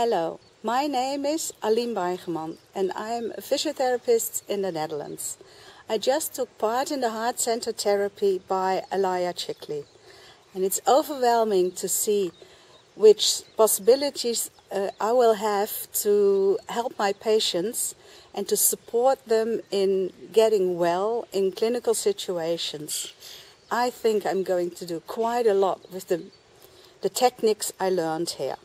Hello, my name is Aline Weigeman and I'm a physiotherapist in the Netherlands. I just took part in the heart center therapy by Alaya Chikly and it's overwhelming to see which possibilities uh, I will have to help my patients and to support them in getting well in clinical situations. I think I'm going to do quite a lot with the, the techniques I learned here.